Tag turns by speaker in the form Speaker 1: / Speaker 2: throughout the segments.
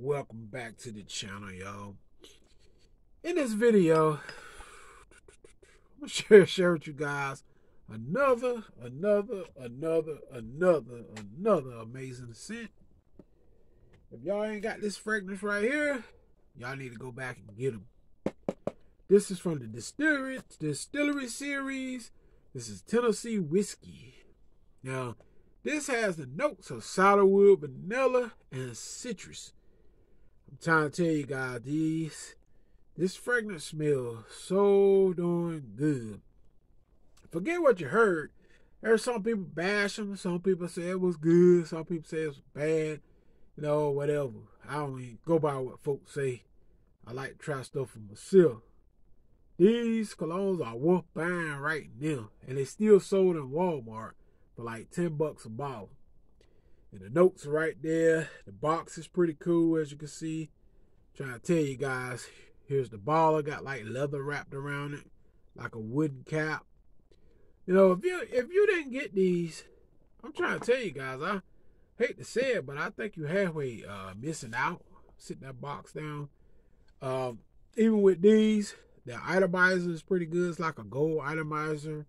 Speaker 1: welcome back to the channel y'all. In this video i'm gonna share, share with you guys another another another another another amazing scent. If y'all ain't got this fragrance right here y'all need to go back and get them this is from the distillery distillery series. This is tennessee whiskey. Now this has the notes of sourwood, vanilla, and citrus. I'm trying to tell you guys, these this fragrance smells so darn good. Forget what you heard. There's some people bash them, some people say it was good, some people say it's bad, you know, whatever. I don't even go by what folks say. I like to try stuff for myself. These colognes are worth buying right now, and they still sold in Walmart for like 10 bucks a bottle. And the notes right there. The box is pretty cool, as you can see. I'm trying to tell you guys, here's the bottle. Got like leather wrapped around it, like a wooden cap. You know, if you if you didn't get these, I'm trying to tell you guys, I hate to say it, but I think you're halfway uh, missing out. Sit that box down. Um, even with these, the atomizer is pretty good. It's like a gold atomizer,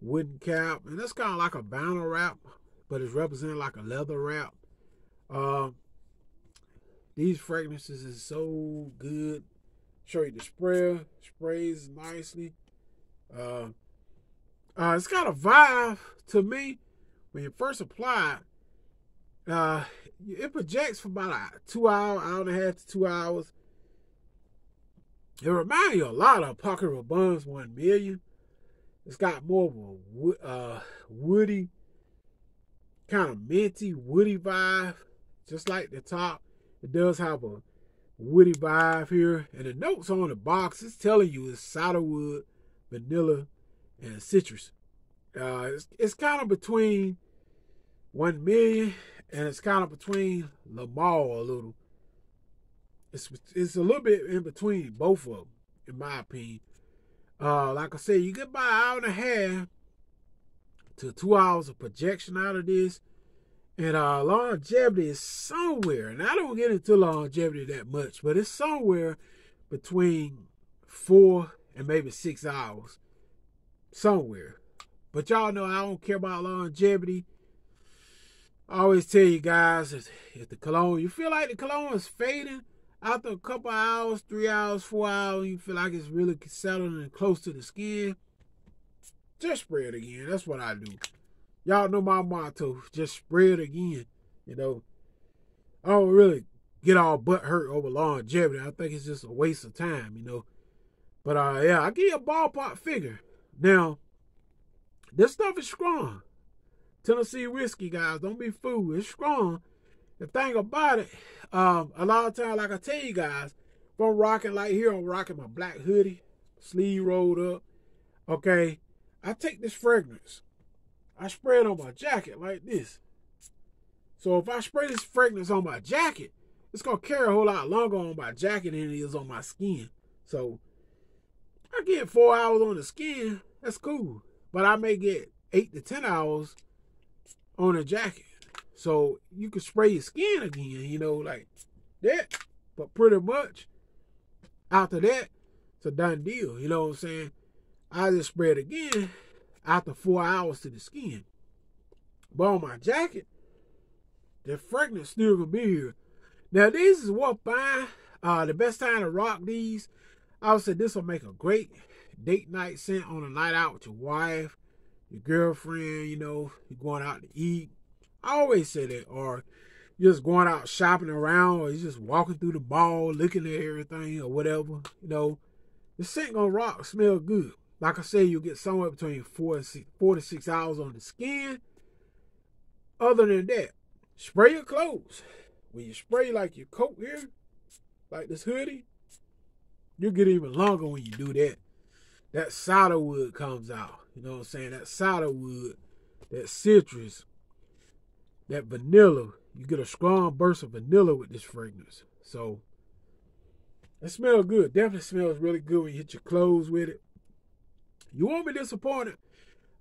Speaker 1: wooden cap, and that's kind of like a vinyl wrap, but it's represented like a leather wrap. Uh, these fragrances is so good. Show you the spray, sprays nicely. Uh, uh, it's got a vibe to me when you first apply it. Uh, it projects for about a two hour, hour and a half to two hours. It reminds you a lot of Paco Rabanne's One Million. It's got more of a uh, woody, kind of minty, woody vibe, just like the top. It does have a woody vibe here. And the notes on the box is telling you it's sourwood, vanilla, and citrus. Uh, it's, it's kind of between 1 million and it's kind of between Lamar a little. It's, it's a little bit in between both of them, in my opinion. Uh, like I said, you get about an hour and a half to two hours of projection out of this. And uh, longevity is somewhere, and I don't get into longevity that much, but it's somewhere between four and maybe six hours. Somewhere. But y'all know I don't care about longevity. I always tell you guys if, if the cologne, you feel like the cologne is fading, after a couple hours, three hours, four hours, you feel like it's really settling and close to the skin, just it again. That's what I do. Y'all know my motto, just it again. You know, I don't really get all butt hurt over longevity. I think it's just a waste of time, you know. But uh yeah, I give you a ballpark figure. Now, this stuff is strong. Tennessee whiskey, guys, don't be fooled. It's strong. The thing about it, um, a lot of times, like I tell you guys, if I'm rocking like here, I'm rocking my black hoodie, sleeve rolled up. Okay, I take this fragrance, I spray it on my jacket like this. So if I spray this fragrance on my jacket, it's gonna carry a whole lot longer on my jacket than it is on my skin. So I get four hours on the skin, that's cool. But I may get eight to ten hours on a jacket. So you can spray your skin again, you know, like that. But pretty much after that, it's a done deal. You know what I'm saying? I just spread again after four hours to the skin. But on my jacket, the fragrance still gonna be here. Now this is what fine. Uh, the best time to rock these, I would say this will make a great date night scent on a night out with your wife, your girlfriend. You know, you're going out to eat I always say that, or just going out shopping around, or you just walking through the mall, looking at everything, or whatever. You know, the scent gonna rock, smell good. Like I said, you get somewhere between four to six hours on the skin. Other than that, spray your clothes. When you spray like your coat here, like this hoodie, you get even longer when you do that. That cedar wood comes out. You know what I'm saying? That cedar wood, that citrus, that vanilla. You get a strong burst of vanilla with this fragrance. So it smells good. Definitely smells really good when you hit your clothes with it. You won't be disappointed.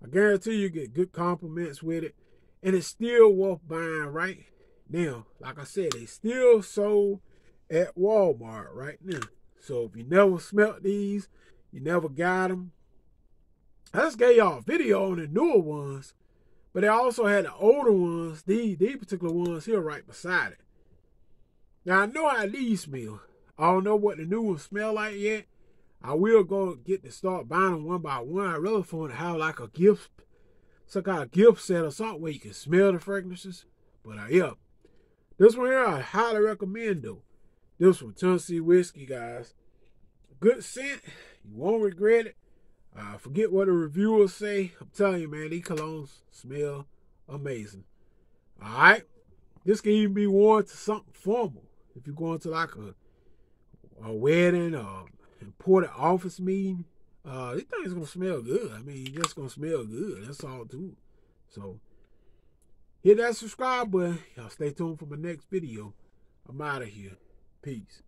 Speaker 1: I guarantee you get good compliments with it. And it's still worth buying right now. Like I said, they still sold at Walmart right now. So if you never smelt these, you never got them. I just gave y'all a video on the newer ones, but they also had the older ones. These these particular ones here right beside it. Now I know how these smell. I don't know what the new ones smell like yet. I will go get to start buying them one by one. I really want to have like a gift, some kind of gift set or something where you can smell the fragrances. But uh, yeah, this one here I highly recommend though. This one, Tennessee whiskey, guys. Good scent. You won't regret it. Uh, forget what the reviewers say. I'm telling you, man, these colognes smell amazing. All right. This can even be worn to something formal. If you're going to like a a wedding or important office meeting, uh, these things gonna smell good. I mean, just gonna smell good. That's all too. So hit that subscribe button. Y'all stay tuned for my next video. I'm out of here. Peace.